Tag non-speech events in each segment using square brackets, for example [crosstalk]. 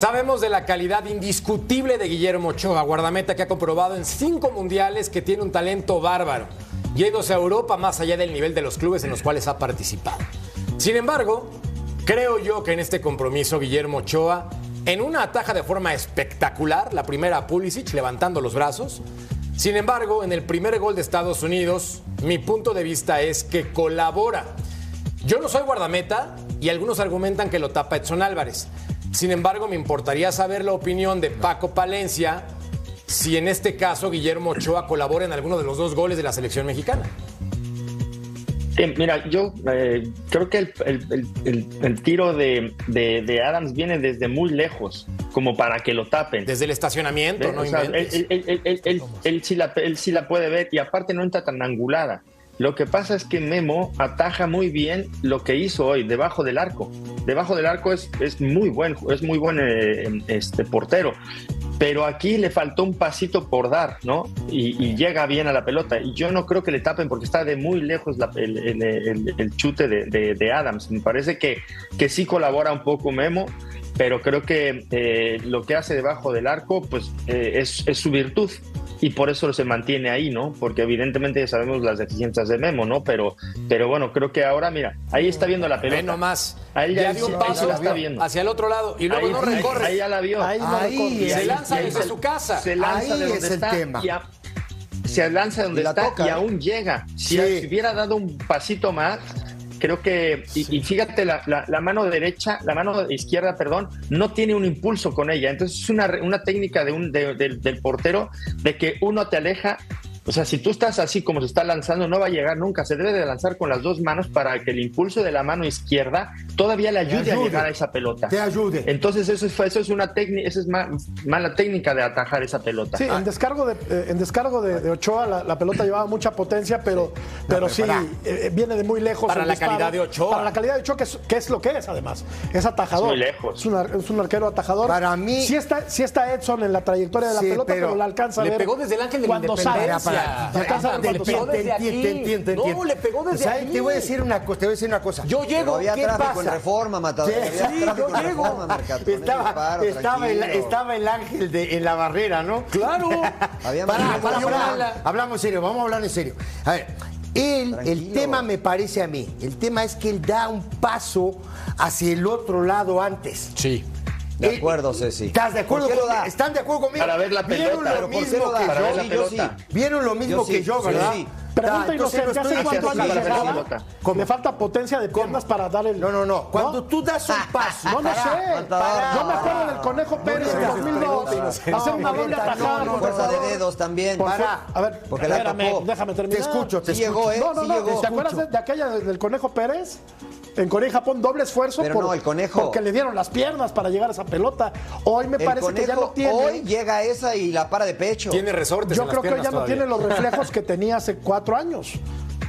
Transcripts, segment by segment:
Sabemos de la calidad indiscutible de Guillermo Ochoa, guardameta que ha comprobado en cinco mundiales que tiene un talento bárbaro, yéndose a Europa más allá del nivel de los clubes en los cuales ha participado. Sin embargo, creo yo que en este compromiso Guillermo Ochoa, en una ataja de forma espectacular, la primera a Pulisic levantando los brazos, sin embargo, en el primer gol de Estados Unidos, mi punto de vista es que colabora. Yo no soy guardameta y algunos argumentan que lo tapa Edson Álvarez. Sin embargo, me importaría saber la opinión de Paco Palencia si en este caso Guillermo Ochoa colabora en alguno de los dos goles de la selección mexicana. Eh, mira, yo eh, creo que el, el- el- el tiro de, de- de Adams viene desde muy lejos, como para que lo tapen. Desde el estacionamiento, no O sea, él sí la puede ver y aparte no entra tan angulada. Lo que pasa es que Memo ataja muy bien lo que hizo hoy, debajo del arco. Debajo del arco es, es muy buen, es muy buen eh, este portero. Pero aquí le faltó un pasito por dar, ¿no? Y, llega bien a la pelota. Y yo no creo que le tapen porque está de muy lejos el, chute de, Adams. Me parece que, que sí colabora un poco Memo, pero creo que eh, lo que hace debajo del arco, pues eh, es su virtud. Y por eso se mantiene ahí, ¿no? Porque evidentemente ya sabemos las deficiencias de Memo, ¿no? Pero, pero bueno, creo que ahora, mira, ahí está viendo la pelota. Ve nomás. Ahí ya ya- dio un ahí paso la está viendo. hacia el otro lado y luego Ahí, no ahí- recorre. ahí ya la vio. Ahí no Ahí recorre. es se lanza desde su casa. se lanza Ahí de donde es el está tema. y a- se lanza de donde la está toca, y ¿eh? aún llega. Si, Sí. si hubiera dado un pasito más, creo que y, y fíjate la, la- la mano derecha, la mano izquierda, perdón, no tiene un impulso con ella. Entonces es una, una técnica de un de- del- del portero de que uno te aleja. O sea, si tú estás así como se está lanzando, no va a llegar nunca. Se debe de lanzar con las dos manos para que el impulso de la mano izquierda todavía le ayude, a llegar a esa pelota. Te ayude. Entonces eso es, eso es una técnica, esa es ma- mala técnica de atajar esa pelota. Sí, en descargo de, eh, en descargo de, de Ochoa la, la pelota llevaba mucha potencia, pero, pero pero sí, eh, viene de muy lejos. Para la disparo. calidad de Ochoa. Para la calidad de Ochoa, que es, que es lo que es además. Es atajador. Es muy lejos. Es un, ar- es un arquero atajador. Para mí- Sí está, sí está Edson en la trayectoria de la Sí, pelota, pero, pero la alcanza a le ver. pegó desde el ángel de la cuando sale. Independencia. Para- para- alcanza a ver Te entiendo, No, le pegó desde ¿Sabes? aquí. Te voy a decir una cosa, te voy a decir una cosa. Yo llego, había ¿qué tráfico pasa? en reforma, Matador. Sí, había sí, yo llego. reforma. Estaba, estaba, el, estaba el ángel de- en la barrera, ¿no? Claro. [laughs] Había Pará, pará, pará. Hablamos en serio, vamos a hablar en serio. A ver, él, el tema me parece a mí, el tema es que él da un paso hacia el otro lado antes. Sí. De Él- acuerdo, Ceci. ¿Estás de acuerdo da? ¿Están de acuerdo conmigo? Para ver la ¿Vieron pelota. lo Pero ¿por qué mismo lo da? que Para yo? Sí, yo sí. ¿Vieron lo mismo Yo sí, que yo, verdad? sí. Pregunta Ta, inocente, ¿hace cuánto para la llegaba? Le falta potencia de piernas para dar el. No, no, no. Cuando tú das un paso. No, no sé. Yo me acuerdo del Conejo Pérez en no, 2002. no, Hacer una doble atajada. no, Fuerza de dedos también. Favor. A ver, Porque la déjame terminar. Te escucho, te Sí escucho. llegó, ¿eh? No, no, no. ¿Te acuerdas de aquella del Conejo Pérez? En Corea y Japón, doble esfuerzo Pero por, no, el Conejo- porque le dieron las piernas para llegar a esa pelota. Hoy me El parece que ya no tiene. hoy llega esa y la para de pecho. Tiene resortes Yo en las creo que hoy ya no tiene los reflejos que tenía hace cuatro años,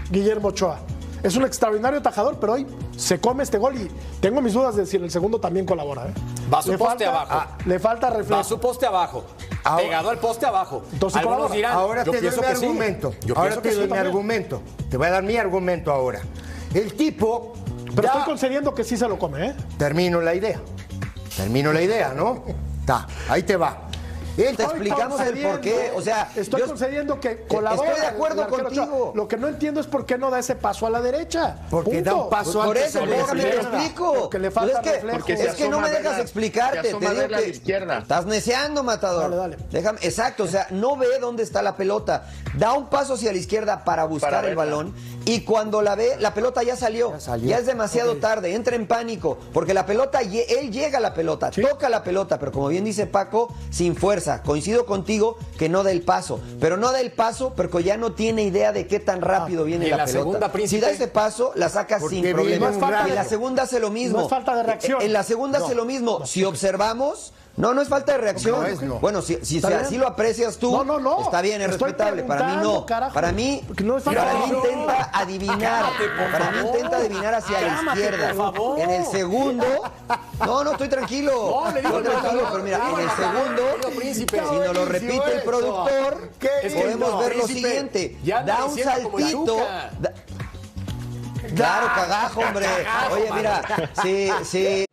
Guillermo Ochoa. Es un extraordinario tajador, pero hoy se come este gol y tengo mis dudas de si en el segundo también colabora. ¿eh? Va a su Le poste falta- abajo. ah, le falta reflejo. Va a su poste abajo. Ahora- pegado al poste abajo. Entonces, Algunos dirán. Ahora yo te doy mi que sí. argumento. Yo ahora te doy sí mi también. argumento. Te voy a dar mi argumento ahora. El tipo. Pero estoy concediendo que sí se lo come, ¿eh? Termino la idea. Termino la idea, ¿no? Está, ahí te va. Él- Te explicamos el por qué. O sea, Estoy yo- concediendo que colabora. Estoy de acuerdo contigo. Ochoa. Lo que no entiendo es por qué no da ese paso a la derecha. Porque Punto. da un paso Por antes eso, a la déjame te explico. Porque le falta Pues es que. Porque es que no me dejas explicarte. Te digo verla a la que izquierda. estás neceando, matador. Dale, dale. Déjame, exacto, o sea, no ve dónde está la pelota. Da un paso hacia la izquierda para buscar Para el verla. balón y cuando la ve, la pelota ya salió. Ya salió. es demasiado tarde, entra en pánico, porque la pelota, él llega a la pelota, toca la pelota, pero como bien dice Paco, sin fuerza. Coincido contigo que no da el paso, pero no da el paso porque ya no tiene idea de qué tan rápido viene en la, la pelota. segunda, si da ese paso, la saca sin viene problema. En la segunda hace lo mismo. No es falta de reacción. En la segunda hace lo mismo. Si observamos, no, no es falta de reacción. No es, no. Bueno, si, si así lo aprecias tú, No, no, no. está bien, es Estoy respetable. Para mí no. carajo. Para mí, no es para mí intenta adivinar. Para mí intenta adivinar hacia la izquierda. por favor. En el segundo, no, no, estoy tranquilo. No, le digo Estoy tranquilo, pero mira, en el segundo, si nos lo repite el productor, podemos ver lo siguiente. Da un saltito. Claro, cagajo, hombre. Oye, mira, sí, sí.